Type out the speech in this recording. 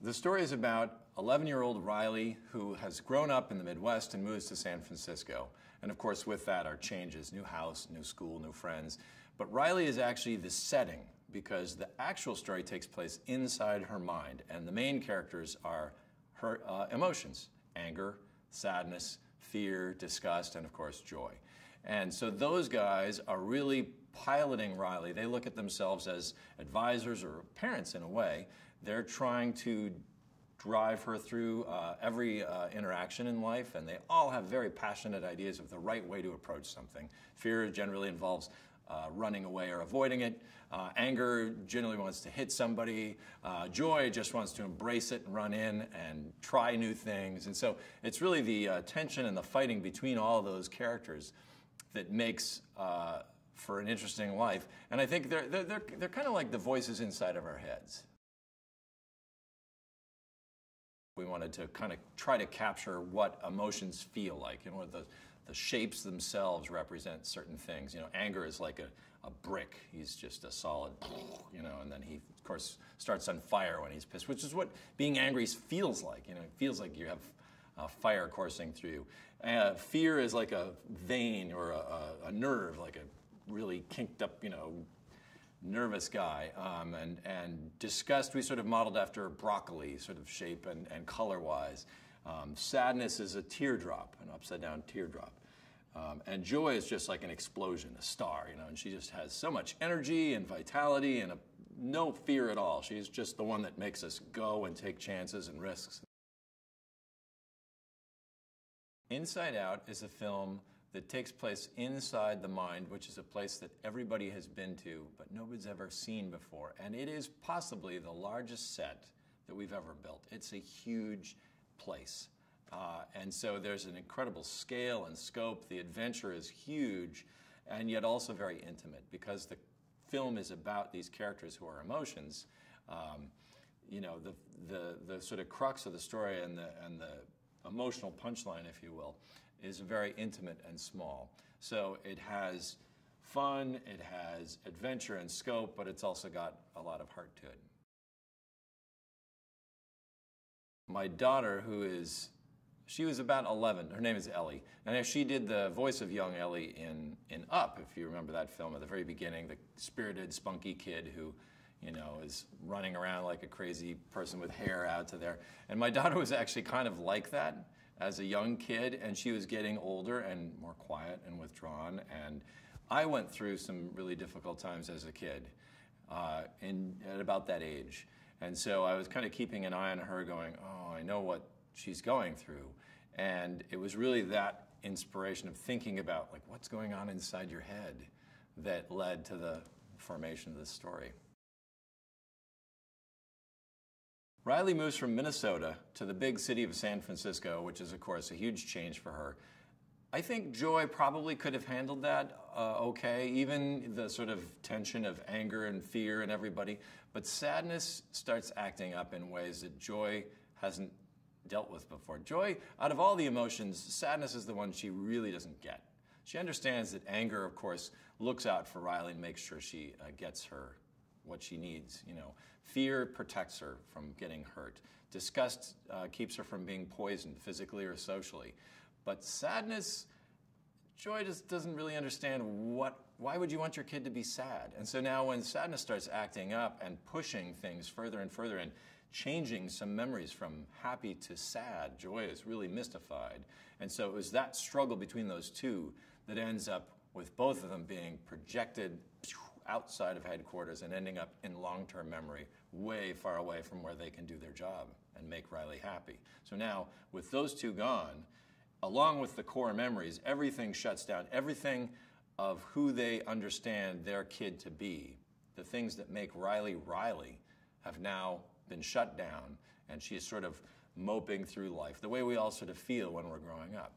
The story is about 11 year old Riley who has grown up in the Midwest and moves to San Francisco. And of course, with that are changes new house, new school, new friends. But Riley is actually the setting because the actual story takes place inside her mind. And the main characters are her uh, emotions anger, sadness, fear, disgust, and of course, joy. And so those guys are really piloting Riley. They look at themselves as advisors or parents in a way. They're trying to drive her through uh, every uh, interaction in life, and they all have very passionate ideas of the right way to approach something. Fear generally involves uh, running away or avoiding it. Uh, anger generally wants to hit somebody. Uh, joy just wants to embrace it and run in and try new things. And so it's really the uh, tension and the fighting between all those characters that makes for an interesting life. And I think they're, they're, they're, they're kind of like the voices inside of our heads. We wanted to kind of try to capture what emotions feel like, you know, what the, the shapes themselves represent certain things. You know, anger is like a, a brick. He's just a solid, you know, and then he, of course, starts on fire when he's pissed, which is what being angry feels like. You know, it feels like you have uh, fire coursing through you. Uh, fear is like a vein or a, a, a nerve, like a really kinked up, you know, nervous guy. Um, and, and disgust, we sort of modeled after broccoli, sort of shape and, and color wise. Um, sadness is a teardrop, an upside down teardrop. Um, and joy is just like an explosion, a star, you know, and she just has so much energy and vitality and a, no fear at all. She's just the one that makes us go and take chances and risks. Inside Out is a film that takes place inside the mind, which is a place that everybody has been to, but nobody's ever seen before. And it is possibly the largest set that we've ever built. It's a huge place. Uh, and so there's an incredible scale and scope. The adventure is huge and yet also very intimate because the film is about these characters who are emotions. Um, you know, the, the, the sort of crux of the story and the, and the emotional punchline, if you will, is very intimate and small. So it has fun, it has adventure and scope, but it's also got a lot of heart to it. My daughter, who is, she was about 11, her name is Ellie, and she did the voice of young Ellie in, in Up, if you remember that film at the very beginning, the spirited, spunky kid who you know, is running around like a crazy person with hair out to there. And my daughter was actually kind of like that as a young kid, and she was getting older and more quiet and withdrawn. And I went through some really difficult times as a kid, uh, in, at about that age. And so I was kind of keeping an eye on her, going, oh, I know what she's going through. And it was really that inspiration of thinking about, like, what's going on inside your head that led to the formation of this story. Riley moves from Minnesota to the big city of San Francisco, which is, of course, a huge change for her. I think Joy probably could have handled that uh, okay, even the sort of tension of anger and fear and everybody. But sadness starts acting up in ways that Joy hasn't dealt with before. Joy, out of all the emotions, sadness is the one she really doesn't get. She understands that anger, of course, looks out for Riley and makes sure she uh, gets her what she needs. You know, fear protects her from getting hurt. Disgust uh, keeps her from being poisoned physically or socially. But sadness, Joy just doesn't really understand what. Why would you want your kid to be sad? And so now, when sadness starts acting up and pushing things further and further and changing some memories from happy to sad, Joy is really mystified. And so it was that struggle between those two that ends up with both of them being projected outside of headquarters and ending up in long term memory, way far away from where they can do their job and make Riley happy. So now, with those two gone, along with the core memories, everything shuts down. Everything of who they understand their kid to be, the things that make Riley Riley, have now been shut down, and she is sort of moping through life, the way we all sort of feel when we're growing up.